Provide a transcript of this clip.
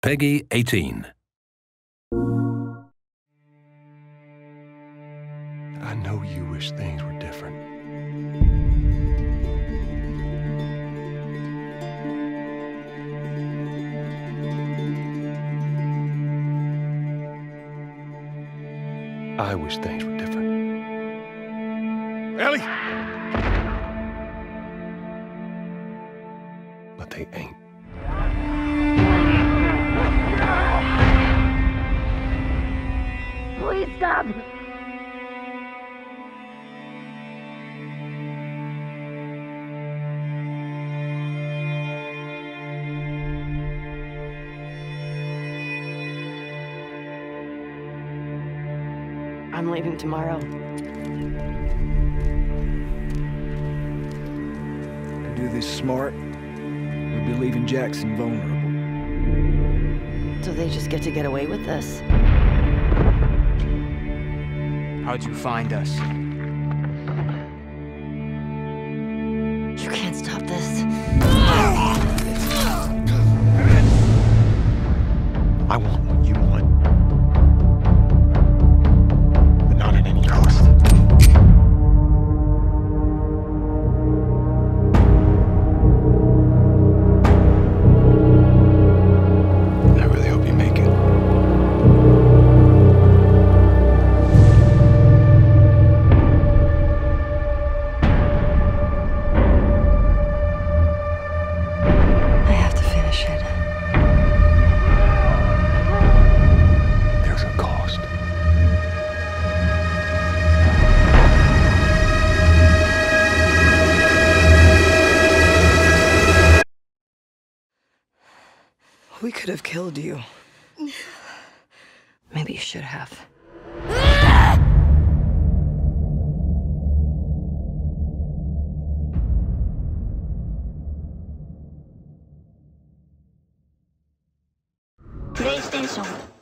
PEGI 18. I know you wish things were different. I wish things were different. Ellie! But they ain't. I'm leaving tomorrow. To do this smart, we'll be leaving Jackson vulnerable. So they just get to get away with this. How'd you find us? You can't stop this. I want We could have killed you. Maybe you should have. PlayStation